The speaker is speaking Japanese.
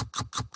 フフ。